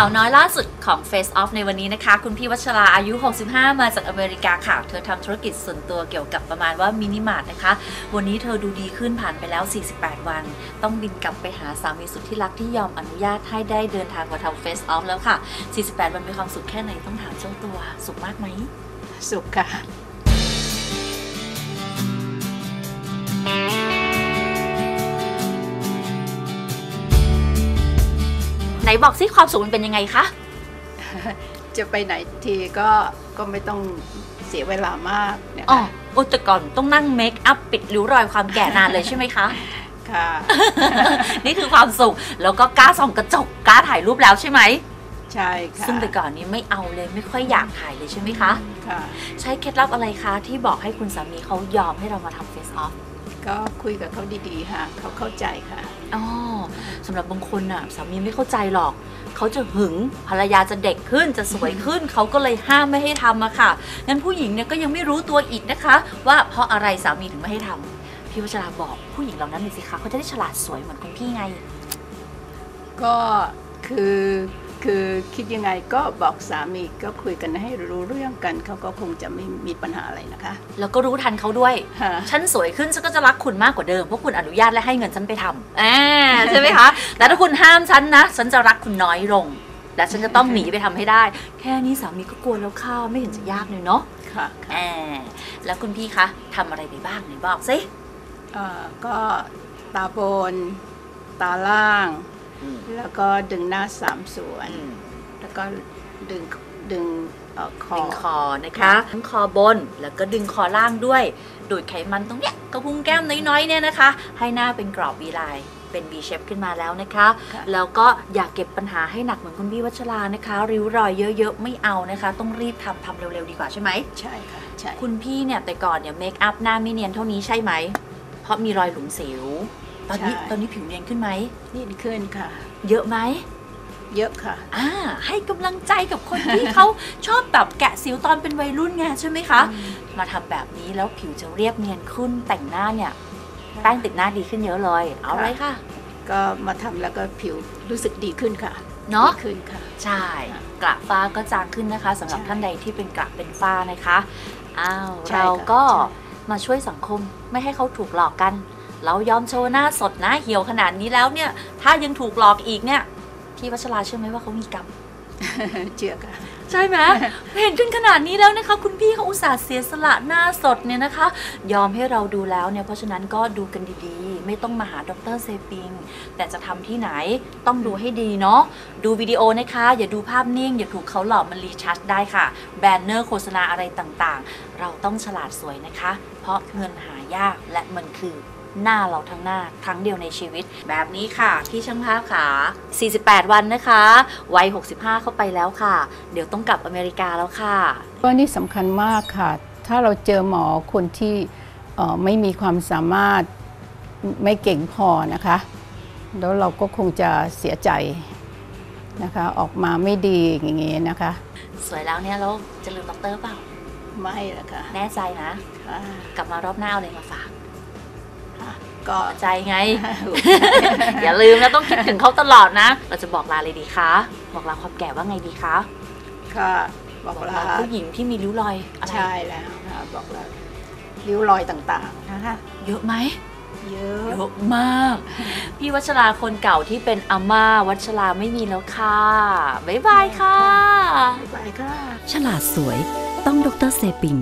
าวน้อยล่าสุดของ Face Off ในวันนี้นะคะ คุณพี่วัชราอายุ 65 มาจากอเมริกาค่ะ เธอทำธุรกิจส่วนตัวเกี่ยวกับประมาณว่ามินิมาร์ทนะคะ วันนี้เธอดูดีขึ้นผ่านไปแล้ว 48 วัน ต้องบินกลับไปหาสามีสุดที่รักที่ยอมอนุญาตให้ได้เดินทางมาทำ Face Off แล้วค่ะ 48 วันมีความสุขแค่ไหนต้องถามเจ้าตัว สุขมากไหม สุขค่ะ ไหนบอกสิความสุขมันเป็นยังไงคะ จะไปไหนทีก็ก็ไม่ต้องเสียเวลามากนะอ๋อคะโอ้แต่ก่อนต้องนั่งเมคอัพปิดริ้วรอยความแก่นานเลยใช่ไหมคะ ค่ะ นี่คือความสุข แล้วก็กล้าส่องกระจกกล้าถ่ายรูปแล้วใช่ไหม ใช่ค่ะซึ่งแต่ก่อนนี้ไม่เอาเลยไม่ค่อยอยากถ่ายเลยใช่ไหมคะ ค่ะ ใช้เคล็ดลับอะไรคะ ที่บอกให้คุณสามีเขายอมให้เรามาทำเฟซออฟ ก็คุยกับเขาดีๆค่ะ เขาเข้าใจค่ะ อ๋อสำหรับบางคนน่ะสามีไม่เข้าใจหรอก เขาจะหึงภรรยาจะเด็กขึ้นจะสวยขึ้น เขาก็เลยห้ามไม่ให้ทำอะค่ะงั้นผู้หญิงเนี่ยก็ยังไม่รู้ตัวอีกนะคะ ว่าเพราะอะไรสามีถึงไม่ให้ทำพี่วัชราบอกผู้หญิงเหล่านั้นหน่อยสิคะเขาจะได้ฉลาดสวยเหมือนคุณพี่ไง ก็คือ คือคิดยังไงก็บอกสามีก็คุยกันให้รู้เรื่องกันเขาก็คงจะไม่มีปัญหาอะไรนะคะ แล้วก็รู้ทันเขาด้วย ค่ะ ฉันสวยขึ้นฉันก็จะรักคุณมากกว่าเดิมเพราะคุณอนุญาตและให้เงินฉันไปทำอ่าใช่ไหมคะ แต่ถ้าคุณห้ามฉันนะ ฉันจะรักคุณน้อยลง และฉันจะต้องหนีไปทำให้ได้ แค่นี้สามีก็กลัวแล้วค่ะไม่เห็นจะยากเลยเนาะค่ะอ่าแล้วคุณพี่คะทำอะไรไปบ้างไหนบอกสิ เอ่อก็ตาบน ตาล่าง แล้วก็ดึงหน้าสามส่วน แล้วก็ดึงดึงเอ่อคอดึงคอนะคะทั้งคอบนแล้วก็ดึงคอล่างด้วย ดูดไขมันตรงเนี้ยกระพุ้งแก้มน้อยๆเนี่ยนะคะ ให้หน้าเป็นกรอบวีไลน์เป็น V shape ขึ้นมาแล้วนะคะค่ะแล้วก็อย่าเก็บปัญหาให้หนักเหมือนคุณพี่วัชรานะคะ ริ้วรอยเยอะๆ ไม่เอานะคะ ต้องรีบทำทำเร็วๆดีกว่าใช่ไหมใช่ค่ะใช่คุณพี่เนี่ยแต่ก่อนเนี่ยเมคอัพหน้าไม่เนียนเท่านี้ใช่ไหม เพราะมีรอยหลุมสิว ตอนนี้ตอนนี้ผิวเนียนขึ้นไหม นี่ขึ้นค่ะ เยอะไหมเยอะค่ะ อ่าให้กำลังใจกับคนที่ เขาชอบแบบแกะสิวตอนเป็นวัยรุ่นไงใช่ไหมคะ มาทำแบบนี้แล้วผิวจะเรียบเนียนขึ้นแต่งหน้าเนี่ยแป้งติดหน้าดีขึ้นเยอะเลย เอาเลยค่ะ ก็มาทำแล้วก็ผิวรู้สึกดีขึ้นค่ะเนาะ ดีขึ้นค่ะ ใช่ กระฟ้าก็จางขึ้นนะคะสำหรับใช่ท่านใดที่เป็นกระเป็นฝ้านะคะ อ้าว ใช่เราค่ะก็ใช่ มาช่วยสังคมไม่ให้เขาถูกหลอกกัน เรายอมโชว์หน้าสดหน้าเหี่ยวขนาดนี้แล้วเนี่ย ถ้ายังถูกหลอกอีกเนี่ย พี่วัชราเชื่อไหมว่าเขามีกรรมเชื่อค่ะใช่ไหมเห็นขึ้นขนาดนี้แล้วนะคะ คุณพี่เขาอุตส่าห์เสียสละหน้าสดเนี่ยนะคะ ยอมให้เราดูแล้วเนี่ยเพราะฉะนั้นก็ดูกันดีๆ ไม่ต้องมาหาดรเซปิง แต่จะทำที่ไหนต้องดูให้ดีเนาะดูวิดีโอนะคะ อย่าดูภาพนิ่ง อย่าถูกเขาหลอกมันรีชัดได้ค่ะ แบนเนอร์โฆษณาอะไรต่างๆ เราต้องฉลาดสวยนะคะ เพราะเงินหายากและมันคือ หน้าเราทั้งหน้าครั้งเดียวในชีวิต แบบนี้ค่ะ พี่ช่างภาพค่ะ 48 วันนะคะวัย65 เข้าไปแล้วค่ะ เดี๋ยวต้องกลับอเมริกาแล้วค่ะก็นี่สำคัญมากค่ะ ถ้าเราเจอหมอคนที่เอ่อไม่มีความสามารถไม่เก่งพอนะคะ แล้วเราก็คงจะเสียใจนะคะ ออกมาไม่ดีอย่างเงี้ยนะคะ สวยแล้วเนี่ยแล้วจะลืมด็อกเตอร์เปล่า ไม่ละค่ะ แน่ใจนะค่ะกลับมารอบหน้าเอาอะไรมาฝากค่ะ ก็ใจไง อย่าลืมนะต้องคิดถึงเขาตลอดนะ เราจะบอกลาเลยดีคะ บอกลาความแก่ว่าไงดีคะค่ะบอกลาผู้หญิงที่มีริ้วรอยอะไรใช่แล้วค่ะบอกลาริ้วรอยต่างๆนะคะเยอะไหมเยอะเยอะมาก พี่วัชราคนเก่าที่เป็นอาม่าวัชราไม่มีแล้วค่ะบ๊ายบายค่ะไปค่ะ ฉลาดสวยต้องดรเซปิง